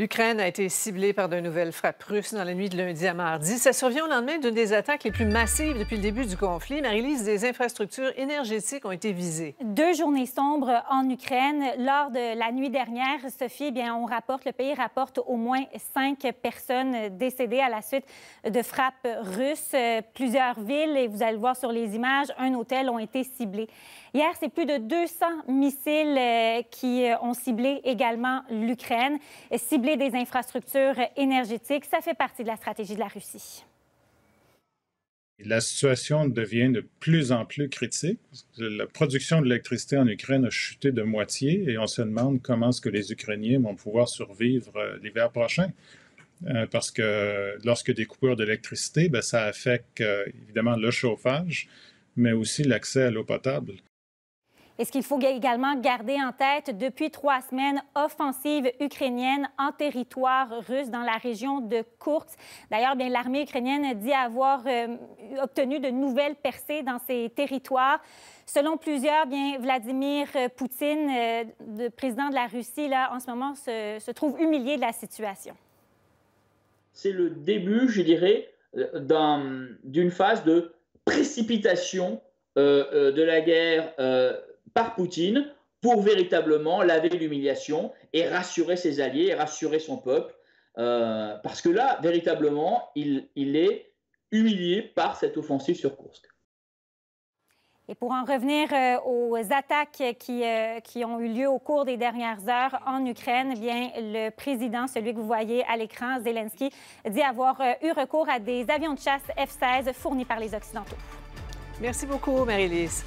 L'Ukraine a été ciblée par de nouvelles frappes russes dans la nuit de lundi à mardi. Ça survient au lendemain d'une des attaques les plus massives depuis le début du conflit. Marie-Lise, des infrastructures énergétiques ont été visées. Deux journées sombres en Ukraine. Lors de la nuit dernière, Sophie, eh bien, on rapporte, le pays rapporte au moins cinq personnes décédées à la suite de frappes russes. Plusieurs villes, et vous allez le voir sur les images, un hôtel ont été ciblés. Hier, c'est plus de 200 missiles euh, qui euh, ont ciblé également l'Ukraine. Des infrastructures énergétiques, ça fait partie de la stratégie de la Russie. La situation devient de plus en plus critique. La production d'électricité en Ukraine a chuté de moitié et on se demande comment est-ce que les Ukrainiens vont pouvoir survivre euh, l'hiver prochain. parce que lorsque des coupures d'électricité, ben, ça affecte évidemment le chauffage, mais aussi l'accès à l'eau potable. Et ce qu'il faut également garder en tête, depuis trois semaines, offensive ukrainienne en territoire russe dans la région de Kursk. D'ailleurs, bien l'armée ukrainienne dit avoir euh, obtenu de nouvelles percées dans ces territoires. Selon plusieurs, bien Vladimir Poutine, euh, le président de la Russie, là, en ce moment, se, trouve humilié de la situation. C'est le début, je dirais, euh, d'une phase de précipitation de la guerre par Poutine pour véritablement laver l'humiliation et rassurer ses alliés et rassurer son peuple. Euh, parce que là, véritablement, il, est humilié par cette offensive sur Kursk. Et pour en revenir euh, aux attaques qui, euh, qui, ont eu lieu au cours des dernières heures en Ukraine, eh bien, le président, celui que vous voyez à l'écran, Zelensky, dit avoir eu recours à des avions de chasse F-16 fournis par les Occidentaux. Merci beaucoup, Marie-Lise.